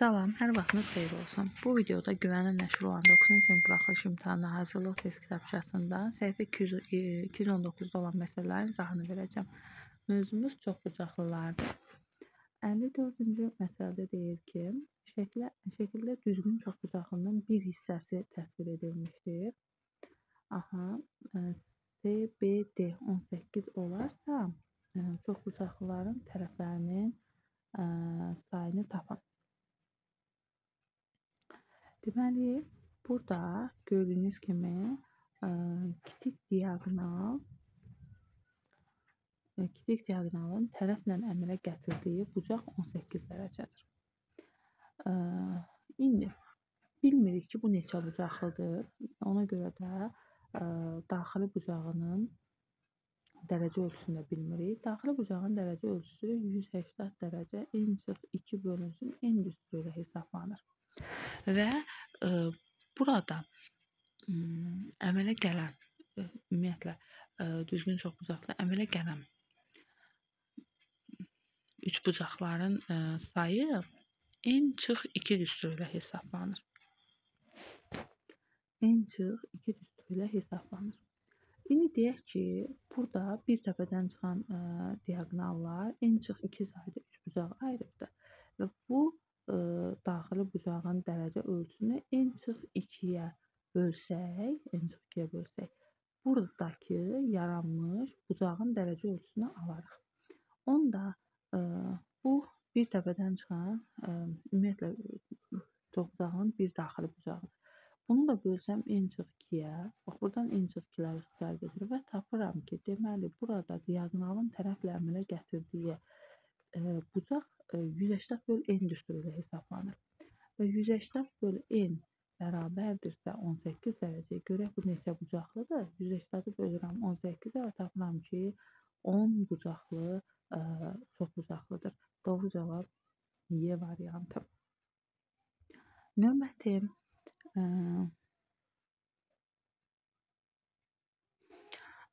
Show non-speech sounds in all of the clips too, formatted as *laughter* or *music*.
Salam, hər vaxtınız xeyir olsun. Bu videoda Güvənin nəşr olan 9-cu sinif buraxılış imtahanına hazırlıq test kitabçasından səhifə 219-da olan məsələlərin izahını verəcəm. Mövzumuz çoxbucaqlılardır. 54-cü məsələdə deyir ki, şəklə, şəkildə düzgün çoxbucaqlının bir hissəsi təsvir edilmişdir. Aha, CBD 18 olarsa, çoxbucaqlıların tərəflərinin sayını tapın. Deməli, burada gördüyünüz kimi ə, kiçik diaqonal kiçik diaqonalın tərəflə əmələ gətirdiyi bucaq 18 dərəcədir. Ə, indi bilmirik ki, bu neçə bucaqlıdır. Ona görə də ə, daxili bucağının dərəcə ölçüsünü də bilmirik. Daxili bucağın dərəcə ölçüsü 180 dərəcə n çıx 2 bölünsün n üstü ilə hesablanır. Və burada əmələ gələn ümumiyyətlə düzgün çoxbucaqlı əmələ gələn üçbucaqların sayı n çıx 2 düsturu ilə hesablanır. n çıx 2 düsturu ilə hesablanır. İndi deyək ki, burada bir təpədən çıxan ə, diaqonallar n çıx 2 sayda üçbucağa ayırıbdır və bu daxili bucağın dərəcə ölçüsünü n çıx 2-yə bölsək, n çıx 2-yə bölsək, buradakı yaranmış bucağın dərəcə ölçüsünü alarıq. Onda ə, bu bir təpədən çıxan, ə, ümumiyyətlə çoxbucağının bir daxili bucağıdır. Bunu da bölsəm n çıx 2-yə, bax buradan n çıx 2-lər ixtisar gedir və tapıram ki, deməli burada diaqonalın tərəflə əmələ gətirdiyi ə, bucaq 180 böl n düsturu ilə hesablanır. Və 180 böl n bərabərdirsə 18 dərəcəyə görək bu neçə bucaqlıdır? 180-i bölürəm 18-ə və tapıram ki, 10 bucaqlı ə, çox bucaqlıdır. Doğru cavab Y variantı. Növbəti ə,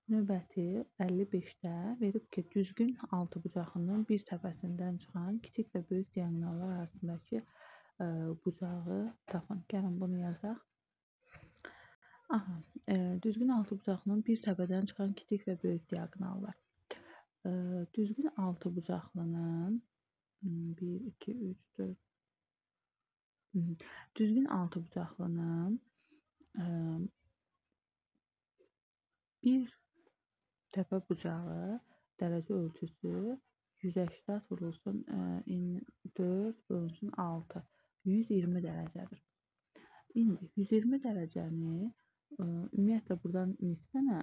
Növbəti 55-də verib ki, düzgün altıbucaqlının bir təpəsindən çıxan kiçik və böyük diaqonallar arasındakı ə, bucağı tapın. Gəlin bunu yazaq. Aha, ə, düzgün altıbucaqlının bir təpədən çıxan kiçik və böyük diaqonallar. Ə, düzgün altıbucaqlının 1 2 3 4 düzgün altıbucaqlının bir Təpə bucağı dərəcə ölçüsü 180 vurulsun 4 bölünsün 6. 120 dərəcədir. İndi 120 dərəcəni ümumiyyətlə buradan neçə dənə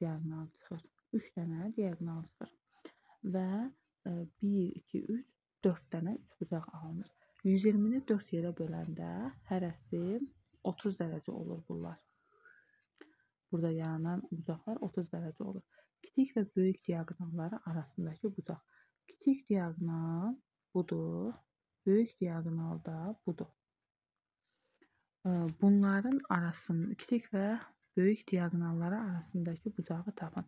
diaqonal çıxır? 3 dənə diaqonal çıxır. Və 1 2 3 4 dənə üçbucaq alınır. 120-ni 4 yerə böləndə hərəsi 30 dərəcə olur bunlar. Burada yaranan bucaqlar 30 dərəcə olur. Kiçik və böyük diaqonalları arasındakı bucaq. Kiçik diaqonal budur, böyük diaqonal da budur. Bunların arasında kiçik və böyük diaqonalları arasındakı bucağı tapın.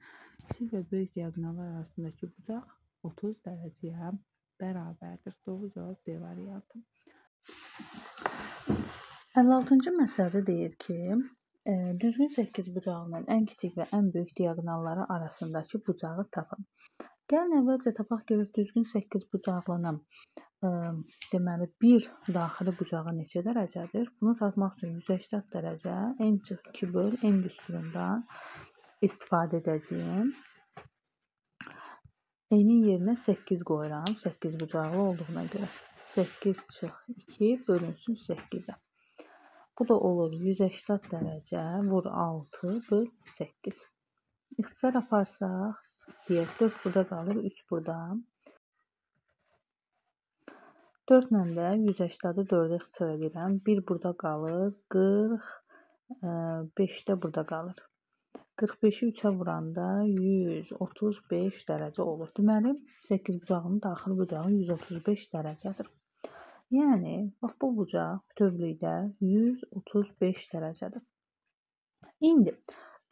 Kiçik və böyük diaqonallar arasındakı bucaq 30 dərəcəyə bərabərdir. Doğru cavab D variantı. 56-cı məsələdə deyir ki, Düzgün səkkizbucaqlının ən kiçik və ən böyük diaqonalları arasındakı bucağı tapın. Gəlin əvvəlcə tapaq görək düzgün səkkizbucaqlının deməli bir daxili bucağı neçə dərəcədir? Bunu tapmaq üçün 180 dərəcə n çıx 2 böl n düsturundan istifadə edəcəyəm. N-in yerinə 8 qoyuram, 8 bucaqlı olduğuna görə. 8 çıx 2 bölünsün 8-ə. Bu da olur 180 dərəcə vur 6 böl 8. İxtisar aparsaq, deyək 4 burada qalır, 3 burada. 4 ilə də 180-i 4-ə ixtisar edirəm. 1 burada qalır, 45 də burada qalır. 45-i 3-ə vuranda 135 dərəcə olur. Deməli, 8 bucağının daxili bucağı 135 dərəcədir. Yəni, bax bu bucaq bütövlükdə 135 dərəcədir. İndi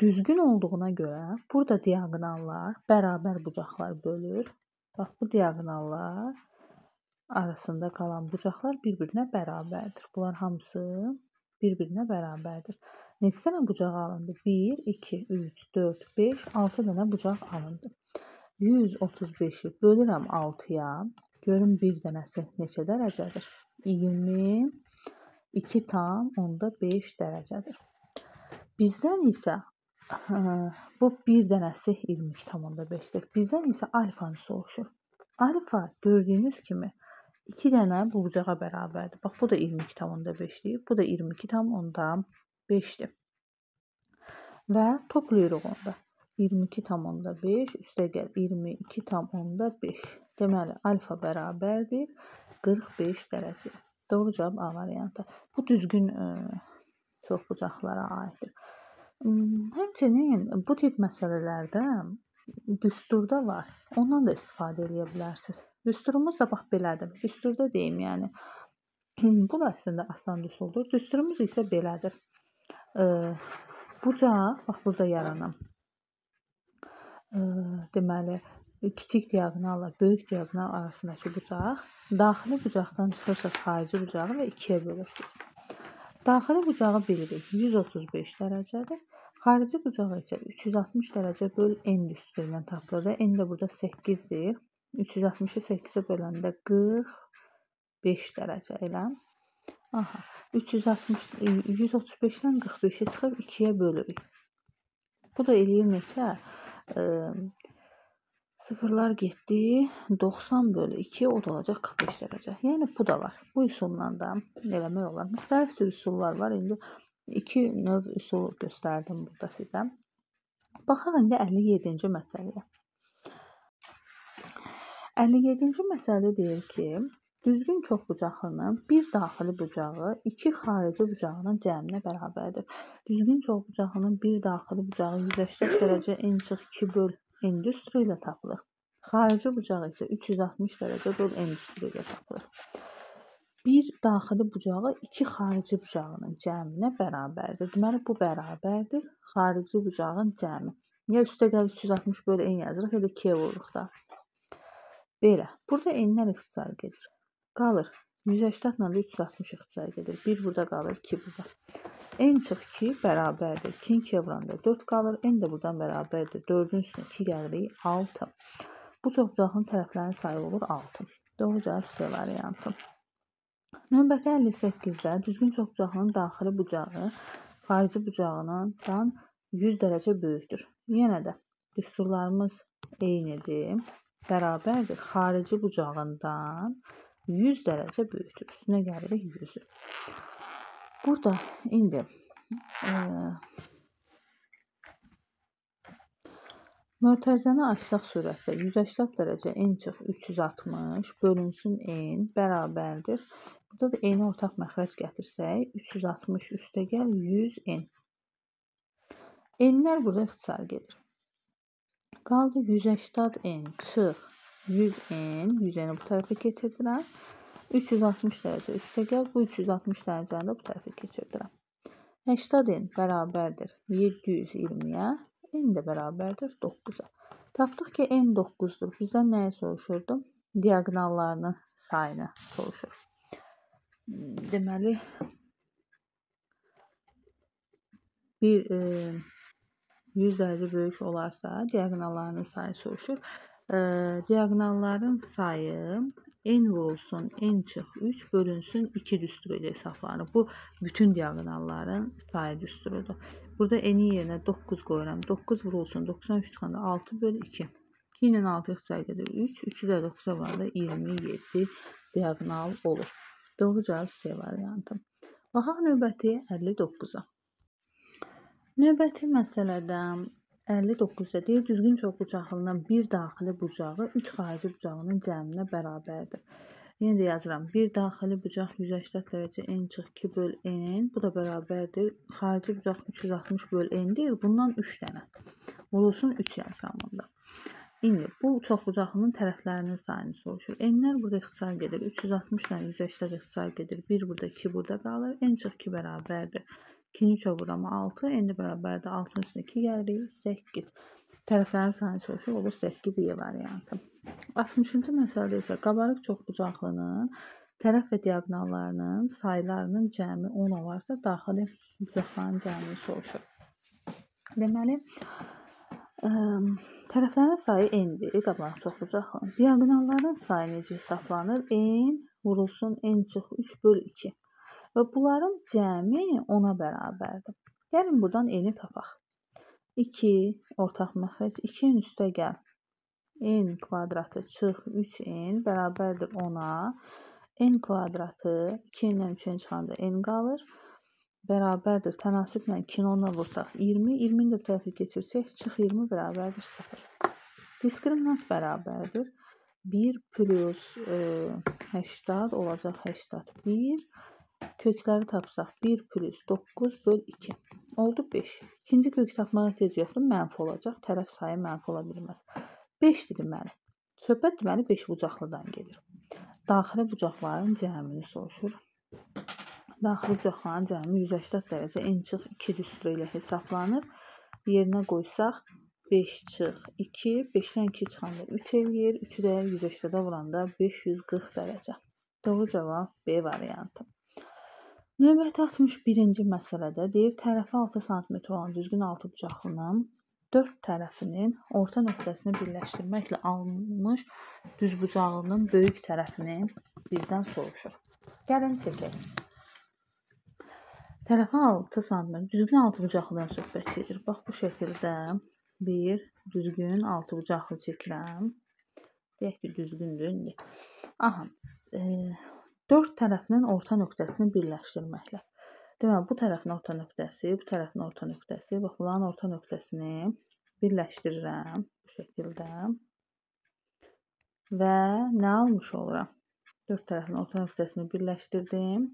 düzgün olduğuna görə burada diaqonallar bərabər bucaqlar bölür. Bax bu diaqonallar arasında qalan bucaqlar bir-birinə bərabərdir. Bunlar hamısı bir-birinə bərabərdir. Neçə dənə bucaq alındı? 1, 2, 3, 4, 5, 6 dənə bucaq alındı. 135-i bölürəm 6-ya. Görüm bir dənəsi neçə dərəcədir? 22 tam onda 5 dərəcədir. Bizdən isə hə, bu bir dənəsi 22 tam onda 5-dir. Bizdən isə alfanı soruşur. Alfa gördüyünüz kimi 2 dənə bu bucağa bərabərdir. Bax bu da 22,5-dir. Bu da 22,5-dir. Və toplayırıq onda. 22,5 üstəgəl 22,5. Deməli alfa bərabərdir 45 dərəcə. Doğru cavab A variantı. Bu düzgün ə, çoxbucaqlara aiddir. Həmçinin bu tip məsələlərdə düsturda var. Ondan da istifadə edə bilərsiniz. Düsturumuz da bax belədir. Düsturda deyim, yəni *clears throat* bu da əslində asan düsturdur. Düsturumuz isə belədir. E, bucaq bax burada yaranan e, deməli kiçik diaqonalla böyük diaqonal arasındakı bucaq daxili bucaqdan çıxırsa xarici bucağı və ikiyə bölürsünüz. Daxili bucağı bilirik 135 dərəcədir. Xarici bucağı isə 360 dərəcə böl n düsturundan tapılır. n də burada 8-dir. 360-ı 8-ə böləndə 45 dərəcə elə. Aha, 360 135-dən 45-i çıxıb 2-yə bölürük. Bu da eləyir neçə? Sıfırlar getdi. 90 bölü 2 o da olacaq 45 dərəcə. Yəni bu da var. Bu üsulla da eləmək olar. Müxtəlif cür üsullar var. İndi iki növ üsul göstərdim burada sizə. Baxaq indi 57-ci məsələyə. 57-ci məsələ deyir ki, düzgün çoxbucaqlının bir daxili bucağı iki xarici bucağının cəminə bərabərdir. Düzgün çoxbucaqlının bir daxili bucağı 180 dərəcə n çıx 2 böl n düsturu ilə tapılır. Xarici bucağı isə 360 dərəcə böl n düsturu ilə tapılır. Bir daxili bucağı iki xarici bucağının cəminə bərabərdir. Deməli bu bərabərdir xarici bucağın cəmi. Ya üstə gəl 360 böl n yazırıq, ya da 2-yə vururuq da. Belə. Burada enlər ixtisar gedir. Qalır. 180 ilə 360 ixtisar gedir. 1 burada qalır, 2 burada. En çıx 2 bərabərdir. 2 2-yə vuranda 4 qalır. En də buradan bərabərdir. 4-ün üstünə 2 gəlirik 6. Bu çoxbucaqlının tərəflərinin sayı olur 6. Doğru cavab C variantı. Növbəti 58-də düzgün çoxbucaqlının daxili bucağı xarici bucağından 100 dərəcə böyükdür. Yenə də düsturlarımız eynidir bərabərdir xarici bucağından 100 dərəcə böyükdür. Üstünə gəlirik 100-ü. Burada indi e, mötərizəni açsaq surətdə 180 dərəcə n çıx 360 bölünsün n bərabərdir. Burada da n ortaq məxrəc gətirsək 360 üstə gəl 100 n. N'lər burada ixtisar gedir. Qaldı 180 n çıx 100 n. 100 n bu tərəfə keçirdirəm. 360 dərəcə üstə gəl. Bu 360 dərəcəni də bu tərəfə keçirdirəm. 80 n bərabərdir 720-yə. n də bərabərdir 9-a. Tapdıq ki, n 9-dur. Bizdən nəyi soruşurdu? Diaqonallarının sayını soruşur. Deməli, bir e, 100 dərəcə böyük olarsa diaqonallarının sayı soruşur. E, diaqonalların sayı n vurulsun n çıx 3 bölünsün 2 düsturu ilə hesablanır. Bu bütün diaqonalların sayı düsturudur. Burada n-in yerinə 9 qoyuram. 9 vurulsun 93 çıxanda 6 bölü 2. 2 ilə 6 ixtisar edir 3. 3-ü də 9-a var da 27 diaqonal olur. Doğru cavab C variantı. Baxaq növbəti 59-a. Növbəti məsələdə 59-da deyir, düzgün çoxbucaqlının bir daxili bucağı 3 xarici bucağının cəminə bərabərdir. Yenə də yazıram. Bir daxili bucaq 180 dərəcə n çıx 2 böl n. Bu da bərabərdir. Xarici bucaq 360 böl n deyil. Bundan 3 dənə. Vurulsun 3 yazıram bunda. İndi bu çoxbucaqlının tərəflərinin sayını soruşur. N'lər burada ixtisar gedir. 360 ilə 180 ixtisar gedir. 1 burada, 2 burada qalır. n çıx 2 bərabərdir. 2-ni 3-ə vururam 6. N-i bərabərdir 6-nın üstünə 2 gəlirik 8. Tərəflərin sayını soruşur, olur 8 Y variantı. 60-cı məsələdə isə qabarıq çoxbucaqlının tərəf və diaqonallarının saylarının cəmi 10 olarsa, daxili bucaqların cəmini soruşur. Deməli, ə, tərəflərin sayı n-dir, qabarıq çoxbucaqlının. Diaqonalların sayı necə hesablanır? n vurulsun n çıx 3 böl 2. Və bunların cəmi 10-a bərabərdir. Gəlin buradan n-i tapaq. 2 ortaq məxrəc 2-nin üstə gəl. n kvadratı çıx 3n bərabərdir 10-a. n kvadratı 2-dən 3-ün çıxanda n qalır. Bərabərdir. Tənasüblə 2-ni 10-a vursaq 20. 20-ni də bu tərəfə keçirsək çıx 20 bərabərdir 0. Diskriminant bərabərdir. 1 plus e, 80 olacaq 81. Kökləri tapsaq 1 plus 9 böl 2. Oldu 5. İkinci kök tapmağa ehtiyac yoxdur. Mənfi olacaq. Tərəf sayı mənfi ola bilməz. 5-dir deməli. Söhbət deməli 5 bucaqlıdan gedir. Daxili bucaqların cəmini soruşur. Daxili bucaqların cəmi 180 dərəcə n çıx 2 düsturu ilə hesablanır. Yerinə qoysaq 5 çıx 2, 5-dən 2 çıxanda 3 eləyir. 3-ü də 180-də vuranda 540 dərəcə. Doğru cavab B variantı. Növbəti 61-ci məsələdə deyir, tərəfi 6 sm olan düzgün altıbucaqlının 4 tərəfinin orta nöqtəsini birləşdirməklə alınmış düzbucaqlının böyük tərəfini bizdən soruşur. Gəlin çəkək. Tərəfi 6 sm düzgün altıbucaqlıdan söhbət gedir. Bax bu şəkildə bir düzgün altıbucaqlı çəkirəm. Deyək ki, düzgündür indi. Aha, e, 4 tərəfinin orta nöqtəsini birləşdirməklə. Deməli, bu tərəfin orta nöqtəsi, bu tərəfin orta nöqtəsi, bax bunların orta nöqtəsini birləşdirirəm bu şəkildə. Və nə almış oluram? 4 tərəfin orta nöqtəsini birləşdirdim.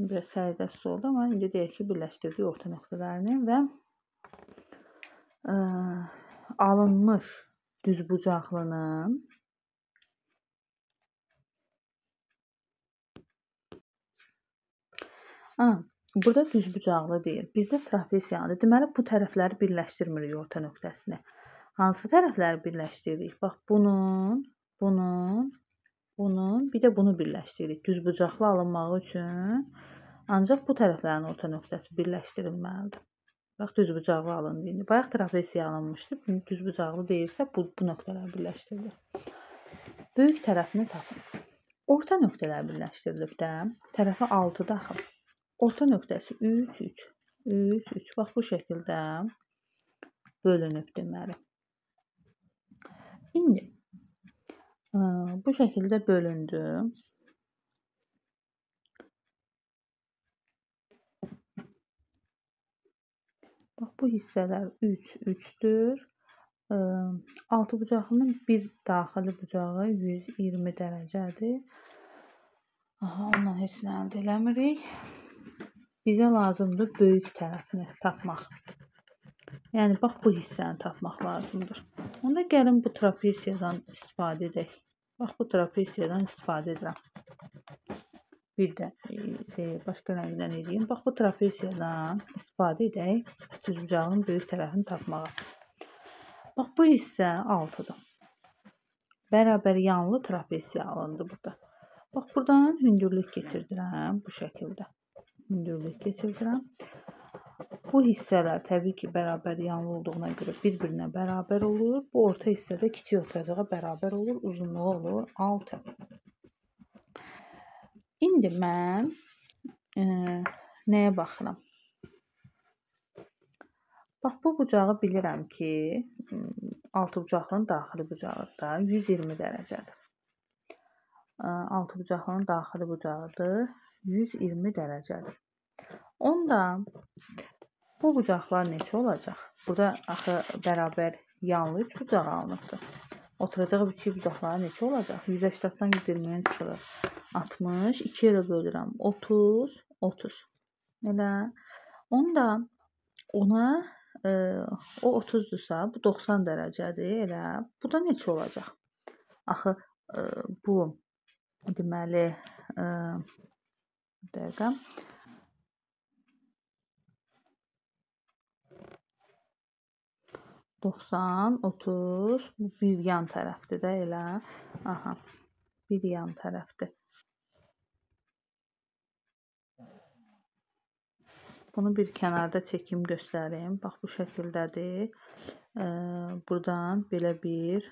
Biraz səliqəsiz oldu, amma indi deyək ki, birləşdirdik orta nöqtələrini və ə, alınmış düzbucaqlının Ha, burada düzbucaqlı deyir. Bizdə trapesiyadır. Deməli bu tərəfləri birləşdirmirik orta nöqtəsini. Hansı tərəfləri birləşdiririk? Bax bunun, bunun, bunun, bir də bunu birləşdiririk. Düzbucaqlı alınmağı üçün ancaq bu tərəflərin orta nöqtəsi birləşdirilməlidir. Bax düzbucaqlı alındı indi. Bayaq trapesiya alınmışdı. Düzbucaqlı deyirsə bu bu nöqtələr birləşdirilir. Böyük tərəfini tapın. Orta nöqtələr birləşdirilib də tərəfi 6 daxil. Orta nöqtəsi 3, 3, 3, 3. Bax bu şəkildə bölünüb deməli. İndi bu şəkildə bölündü. Bax bu hissələr 3, 3-dür. Altı bucaqlının bir daxili bucağı 120 dərəcədir. Aha, ondan heç nə əldə eləmirik. Bizə lazımdır böyük tərəfini tapmaq. Yəni bax bu hissəni tapmaq lazımdır. Onda gəlin bu trapesiyadan istifadə edək. Bax bu trapesiyadan istifadə edirəm. Bir də e, başqa rəngdən edeyim. Bax bu trapesiyadan istifadə edək düzbucağın böyük tərəfini tapmağa. Bax bu hissə 6-dır. Bərabər yanlı trapesiya alındı burada. Bax buradan hündürlük keçirdirəm bu şəkildə hündürlük keçirdirəm. Bu hissələr təbii ki, bərabər yanlı olduğuna görə bir-birinə bərabər olur. Bu orta hissədə kiçik otacağa bərabər olur. Uzunluğu olur 6. İndi mən e, nəyə baxıram? Bax bu bucağı bilirəm ki, altı bucaqlının daxili bucağıdır da 120 dərəcədir. Altı bucaqlının daxili bucağıdır 120 dərəcədir. Onda bu bucaqlar neçə olacaq? Burada axı bərabər yanlı üç bucaq alınıbdır. Oturacaq iki bucaqları neçə olacaq? 180-dan 120-yə çıxırıq. 60, 2 ilə bölürəm. 30, 30. Elə. Onda ona e, o 30-dursa, bu 90 dərəcədir. Elə. Bu da neçə olacaq? Axı e, bu deməli e, dəqiqə. 90, 30. Bu bir yan tərəfdir də elə. Aha. Bir yan tərəfdir. Bunu bir kənarda çəkim göstərim. Bax bu şəkildədir. Burdan belə bir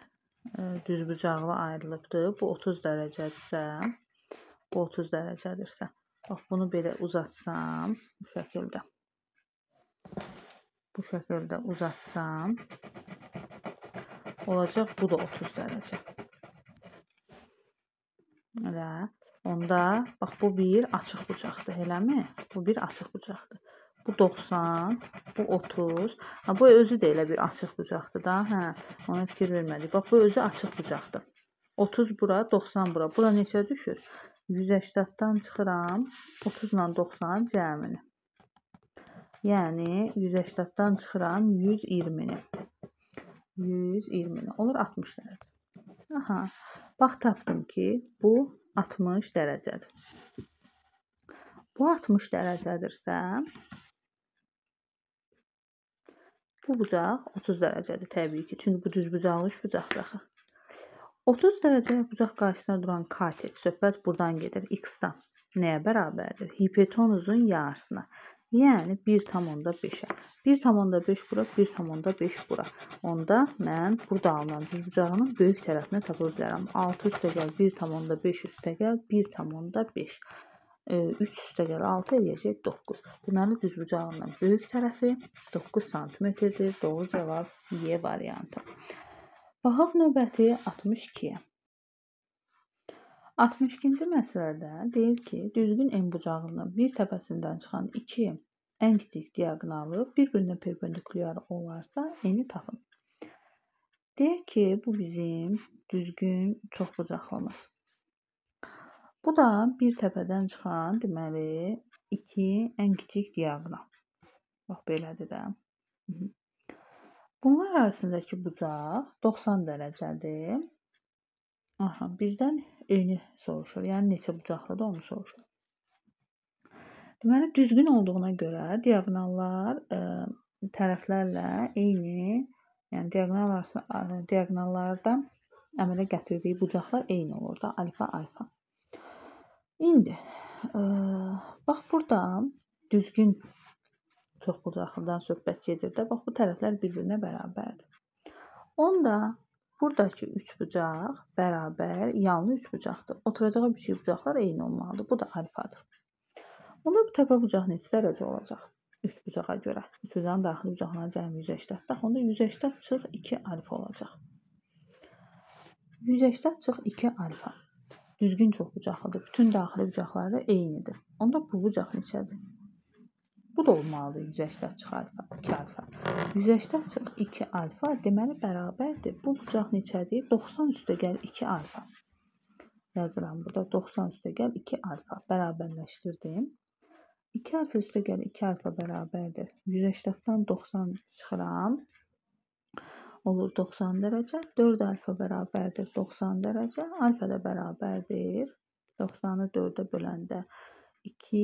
düzbucaqlı ayrılıbdır. Bu 30 dərəcədirsə, bu 30 dərəcədirsə. Bax bunu belə uzatsam bu şəkildə. Bu şəkildə uzatsam olacaq bu da 30 dərəcə. Elə onda bax bu bir açıq bucaqdır, eləmi? Bu bir açıq bucaqdır. Bu 90, bu 30. Ha, bu özü də elə bir açıq bucaqdır da. Hə, ona fikir vermədik. Bax, bu özü açıq bucaqdır. 30 bura, 90 bura. Bura neçə düşür? 180-dan çıxıram. 30 ilə 90 cəmini. Yəni 180-dan çıxıram 120-ni. 120-ni. Olur 60 dərəcə. Aha. Bax tapdım ki, bu 60 dərəcədir. Bu 60 dərəcədirsə, Bu bucaq 30 dərəcədir təbii ki. Çünki bu düz bucaqlı üç bucaqdır axı. 30 dərəcəyə bucaq qarşısında duran katet söhbət buradan gedir x-dan. Nəyə bərabərdir? Hipotenuzun yarısına. Yəni 1,5-ə. 1,5 bura, 1,5 bura. Onda mən burada alınan düzbucağının böyük tərəfini tapa bilərəm. 6 üstəgəl 1,5 üstəgəl 1,5. 3 üstəgəl 6 eləyəcək 9. Deməli düzbucağının böyük tərəfi 9 sm-dir. Doğru cavab Y variantı. Baxaq növbəti 62-yə. 62-ci məsələdə deyir ki, düzgün en bucağının bir təpəsindən çıxan iki ən kiçik diaqonalı bir-birinə perpendikulyar olarsa, eni tapın. Deyək ki, bu bizim düzgün çoxbucaqlımız. Bu da bir təpədən çıxan, deməli, iki ən kiçik diaqram. Bax belədir də. Bunlar arasındakı bucaq 90 dərəcədir. Aha, bizdən eyni soruşur. Yəni neçə bucaqlıdır onu soruşur. Deməli düzgün olduğuna görə diaqonallar ə, e, tərəflərlə eyni, yəni diaqonal arasında diaqonallarda əmələ gətirdiyi bucaqlar eyni olur da, alfa alfa. İndi ə, bax burada düzgün çoxbucaqlıdan söhbət gedir də. Bax bu tərəflər bir-birinə bərabərdir. Onda buradakı üçbucaq bərabər yanlı üçbucaqdır. Oturacağı biçik bucaqlar eyni olmalıdır. Bu da alfadır. Onda bu təpə bucaq neçə dərəcə olacaq? Üst bucağa görə. Üçbucağın daxili bucaqlarına cəmi 180. Bax onda 180 çıx 2 alfa olacaq. 180 çıx 2 alfa düzgün çoxbucaqlıdır. Bütün daxili bucaqları eynidir. Onda bu bucaq neçədir? Bu da olmalıdır 180 çıx alfa, 2 alfa. 180 çıx 2 alfa deməli bərabərdir. Bu bucaq neçədir? 90 üstəgəl 2 alfa. Yazıram burada 90 üstəgəl 2 alfa bərabərləşdirdim. 2 alfa üstəgəl 2 alfa bərabərdir. 180-dan 90 çıxıram olur 90 dərəcə. 4 alfa bərabərdir 90 dərəcə. Alfa da bərabərdir. 90-ı 4-ə böləndə 2,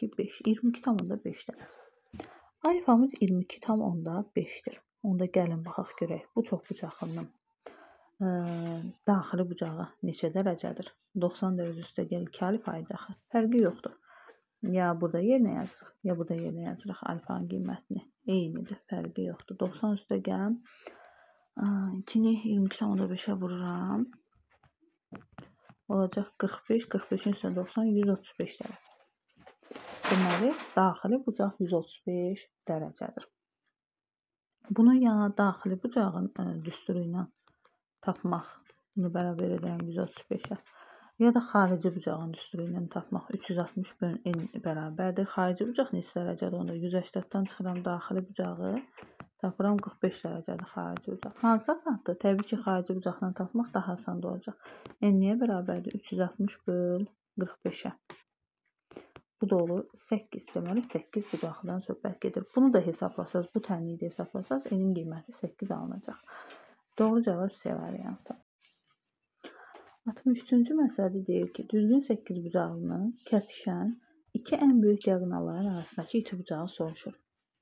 2, 5, 22,5 dərəcə. Alfamız 22,5-dir. Onda gəlin baxaq görək. Bu çox bucaqlının ə, daxili bucağı neçə dərəcədir? 90 dərəcə üstə gəl 2 alfa idi axı. Fərqi yoxdur. Ya burada yerinə yazırıq, ya burada yerinə yazırıq alfanın qiymətini. Eynidir, fərqi yoxdur. 90 üstə gələm. 2-ni 22,5-ə vururam. Olacaq 45, 45-in üstə 90, 135 dərəcə. Deməli, daxili bucaq 135 dərəcədir. Bunu ya daxili bucağın düsturu ilə tapmaq, bunu bərabər edərəm 135-ə ya da xarici bucağın ilə tapmaq 360 bölün n bərabərdir. Xarici bucaq neçə dərəcədir? Onda 180-dan çıxıram daxili bucağı, tapıram 45 dərəcədir xarici bucaq. Hansı asandır? Təbii ki, xarici bucaqdan tapmaq daha asan olacaq. N niyə bərabərdir? 360 böl 45-ə. Bu da olur 8. Deməli 8 bucaqdan söhbət gedir. Bunu da hesablasaz, bu tənliyi də hesablasaz, n-in qiyməti 8 alınacaq. Doğru cavab C variantı. 63-cü məsələdə deyir ki, düzgün 8 bucaqlının kəsişən iki ən böyük diaqonalların arasındakı iti bucağı soruşur.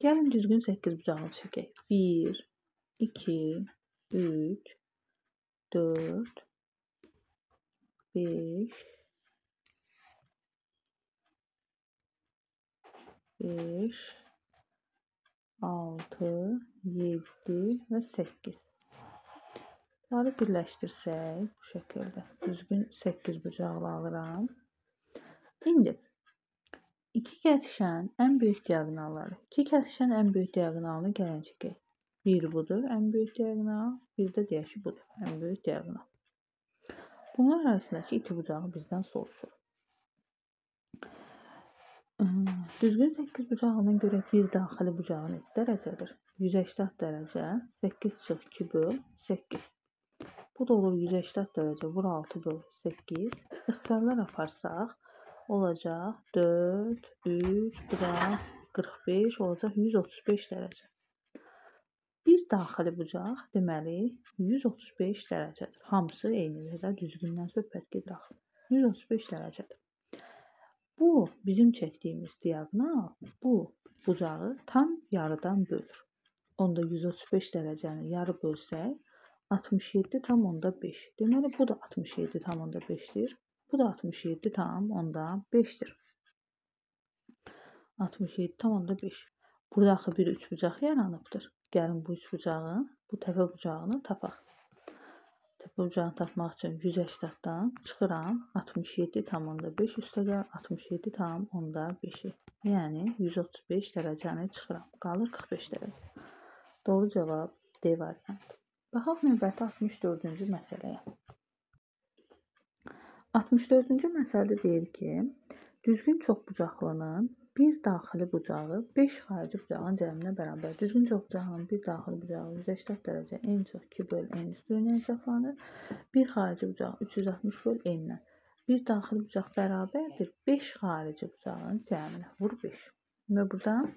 Gəlin düzgün 8 bucaqlı çəkək. 1 2, 3, 4, 5, 5, 6, 7 və 8. Bunları birləşdirsək bu şəkildə düzgün 8 bucaqlı alıram. İndi iki kəsişən ən böyük diaqonalları. İki kəsişən ən böyük diaqonalını gəlin çəkək. Bir budur, ən böyük diaqonal. Bir də deyək ki, budur, ən böyük diaqonal. Bunlar arasındakı iti bucağı bizdən soruşur. Düzgün 8 bucağına görə bir daxili bucağı neçə dərəcədir? 180 dərəcə, 8 çıx 2 böl 8. Bu da olur 180 dərəcə, vur 6 böl 8. İxtisarlar aparsaq, olacaq 4, 3, bu da 45 olacaq 135 dərəcə. Bir daxili bucaq deməli 135 dərəcədir. Hamısı eynidir də, düzgündən söhbət gedir axı. 135 dərəcədir. Bu bizim çəkdiyimiz diaqonal bu bucağı tam yarıdan bölür. Onda 135 dərəcəni yarı bölsək 67 tam onda 5. Deməli bu da 67 tam onda 5-dir. Bu da 67 tam onda 5-dir. 67 tam onda 5. Burada axı bir üçbucaq yaranıbdır. Gəlin bu üçbucağın, bu təpə bucağını tapaq. Təpə bucağını tapmaq üçün 180-dan çıxıram 67,5 üstəgəl 67,5-i. Yəni 135 dərəcəni çıxıram. Qalır 45 dərəcə. Doğru cavab D variantı. Baxaq növbəti 64-cü məsələyə. 64-cü məsələdə deyir ki, düzgün çoxbucaqlının bir daxili bucağı 5 xarici bucağın cəminə bərabər. Düzgün çoxbucağın bir daxili bucağı 180 dərəcə n çox 2 böl n üstünə hesablanır. Bir xarici bucaq 360 böl n-dən. Bir daxili bucaq bərabərdir 5 xarici bucağın cəminə. Vur 5. Və buradan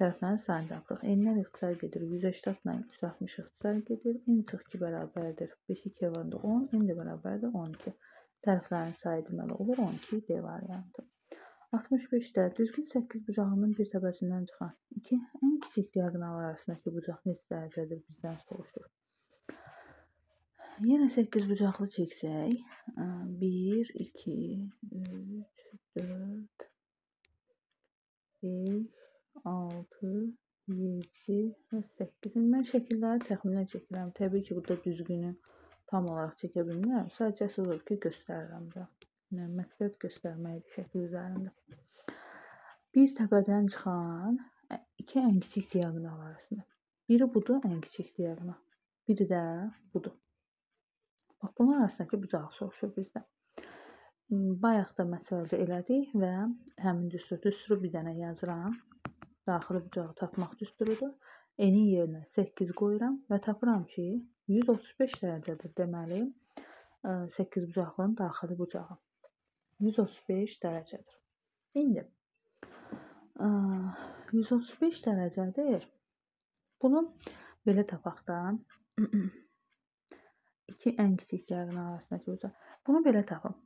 tərəflərin sayını tapırıq. N-lər ixtisar gedir. 180 ilə 360 ixtisar gedir. N çox 2 bərabərdir. 5 2 varında 10. N də bərabərdir 12. Tərəflərin sayı deməli olur 12 D variantı. 65-də düzgün 8 bucağının bir təpəsindən çıxan iki ən kiçik diaqonallar arasındakı bucaq neçə dərəcədir bizdən soruşur. Yenə 8 bucaqlı çəksək, 1, 2, 3, 4, 5, 6, 7 və 8. Mən şəkilləri təxminən çəkirəm. Təbii ki, burada düzgünü tam olaraq çəkə bilmirəm. Sadəcə odur ki, göstərirəm də. Yəni məqsəd göstərməkdir şəkil üzərində. Bir təpədən çıxan iki ən kiçik diaqonal arasında. Biri budur, ən kiçik diaqonal. Biri də budur. Bax, bunlar arasındakı bucağı soruşur bizdən. Bayaq da məsələdə elədik və həmin düstur, düsturu bir dənə yazıram. Daxili bucağı tapmaq düsturudur. N-in yerinə 8 qoyuram və tapıram ki, 135 dərəcədir. Deməli, 8 bucaqlının daxili bucağı. 135 dərəcədir. İndi 135 dərəcədir. Bunu belə tapaq da. *clears throat* İki ən kiçik diaqonal arasındakı uzaq. Bunu belə tapım.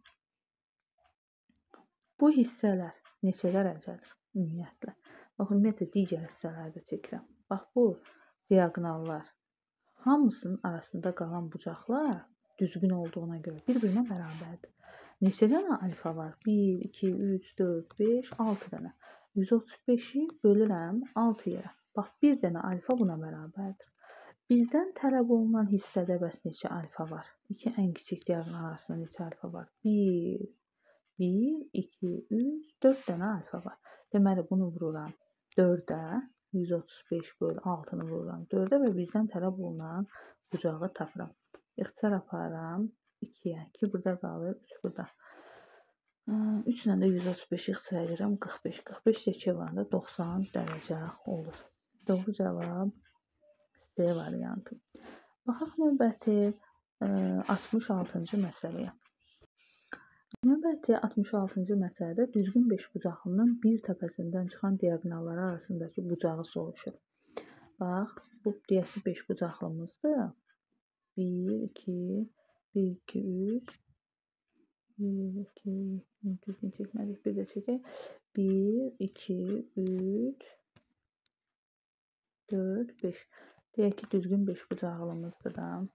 Bu hissələr neçə dərəcədir ümumiyyətlə? Bax, ümumiyyətlə digər hissələrdə çəkirəm. Bax, bu diaqonallar hamısının arasında qalan bucaqlar düzgün olduğuna görə bir-birinə bərabərdir. Neçə dənə alfa var? 1, 2, 3, 4, 5, 6 dənə. 135-i bölürəm 6-ya. Bax, bir dənə alfa buna bərabərdir. Bizdən tələb olunan hissədə bəs neçə alfa var? 2 ən kiçik diaqonal arasında neçə alfa var? 1, 1, 2, 3, 4 dənə alfa var. Deməli, bunu vururam 4-ə. 135 böl 6-nı vururam 4-ə və bizdən tələb olunan bucağı tapıram. İxtisar aparıram. 2-yə. 2 burada qalır, 3 burada. 3 ilə də 135 ixtisar edirəm. 45. 45 də 2 varanda 90 dərəcə olur. Doğru cavab C variantı. Baxaq növbəti 66-cı məsələyə. Növbəti 66-cı məsələdə düzgün 5 bucaqlının bir təpəsindən çıxan diaqonalları arasındakı bucağı soruşur. Bax, bu deyək ki 5 bucaqlımızdır. 1 2 1, 2, 3. 1, 2, düzgün çekmedik. Bir de çekeyim. 1, 2, 3, 4, 5. Deyək ki, düzgün beşbucaqlımızdır da.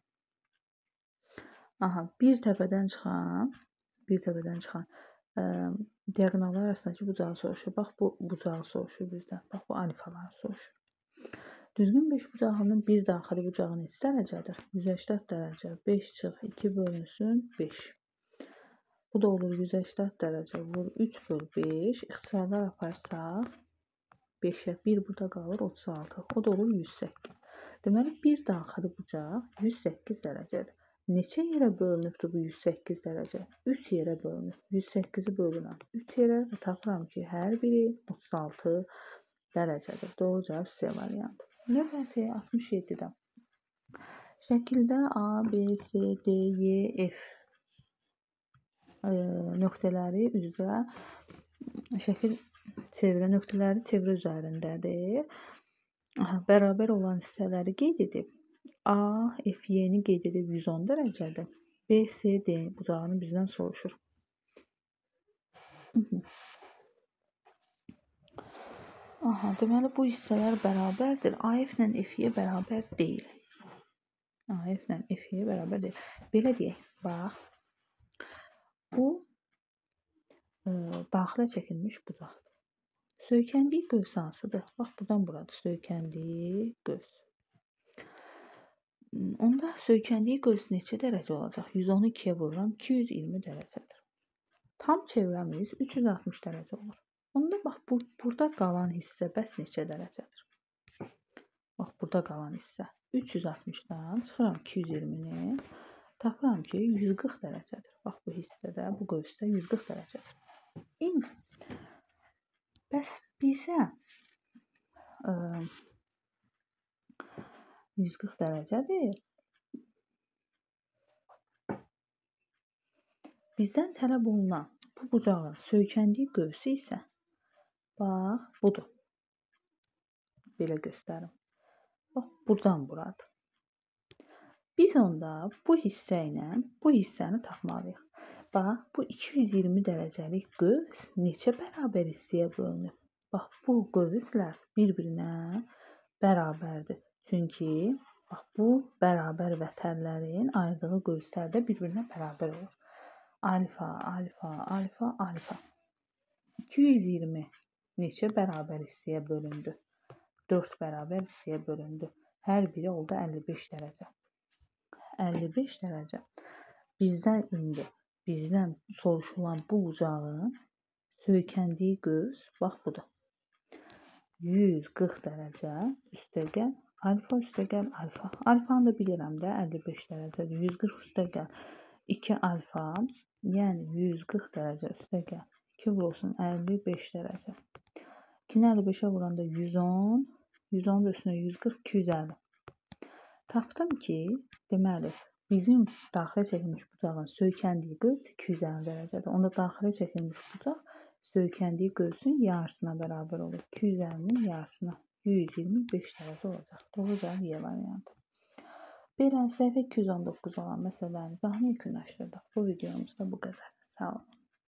Aha, bir təpədən çıxan, bir təpədən çıxan ə, diaqonallar arasındakı bucağı soruşur. Bax bu bucağı soruşur bizdən. Bax bu alfaları soruşur. Düzgün beşbucaqlının bir daxili bucağı neçə dərəcədir? 180 dərəcə. 5 çıx 2 bölünsün 5. Bu da olur 180 dərəcə vur 3 böl 5. İxtisarlar aparsaq 5-ə 1 burada qalır 36. O da olur 108. Deməli bir daxili bucaq 108 dərəcədir. Neçə yerə bölünübdür bu 108 dərəcə? 3 yerə bölünüb. 108-i bölürəm 3 yerə və tapıram ki, hər biri 36 dərəcədir. Doğru cavab C variantı. Növbəti 67-də. Şəkildə A, B, C, D, E, F e, nöqtələri üzrə şəkil çevrə nöqtələri çevrə üzərindədir. Bərabər olan hissələri qeyd edib A FY-ni qeyd edib 110 dərəcədir. BCD bucağını bizdən soruşur. Aha, deməli bu hissələr bərabərdir. AF ilə FY bərabər deyil. AF ilə FY bərabər deyil. Belə deyək, bax. Bu ə, e, daxilə çəkilmiş bucaqdır. Söykəndiyi göz hansıdır? Bax, buradan buradır. Söykəndiyi göz. Onda söykəndiyi göz neçə dərəcə olacaq? 112-yə vururam 220 dərəcədir. Tam çevrəmiz 360 dərəcə olur. Onda bax bu burada qalan hissə bəs neçə dərəcədir? Bax burada qalan hissə 360-dan çıxıram 220-ni. Tapıram ki, 140 dərəcədir. Bax bu hissədə, bu qövsdə 140 dərəcədir. İndi bəs bizə ə, 140 dərəcədir. Bizdən tələb olunan bu bucağın söykəndiyi qövsü isə bax budur. Belə göstərim. Bax burdan buradır. Biz onda bu hissə ilə bu hissəni tapmalıyıq. Bax bu 220 dərəcəlik qövs neçə bərabər hissəyə bölünür? Bax bu qövslər bir-birinə bərabərdir. Çünki bax bu bərabər vətənlərin ayırdığı qövslər də bir-birinə bərabər olur. Alfa, alfa, alfa, alfa. 220 neçə bərabər hissəyə bölündü? 4 bərabər hissəyə bölündü. Hər biri oldu 55 dərəcə. 55 dərəcə. Bizdən indi bizdən soruşulan bu bucağın söykəndiyi göz bax budur. 140 dərəcə üstəgəl Alfa üstəgəl alfa. Alfanı da bilirəm də 55 dərəcədir. 140 üstəgəl 2 alfa, yəni 140 dərəcə üstəgəl 2 vurulsun 55 dərəcə. 2-ni 55-ə vuranda 110, 110 da üstünə 140, 250. Tapdım ki, deməli, bizim daxilə çəkilmiş bucağın söykəndiyi qövs 250 dərəcədir. Onda daxilə çəkilmiş bucaq söykəndiyi qövsün yarısına bərabər olur. 250-nin yarısına. 125 dərəcə olacaq. Doğru cavab Y variantı. Belə səhifə 219 olan məsələlərimizi hamı yekunlaşdırdıq. Bu videomuzda bu qədər. Sağ olun.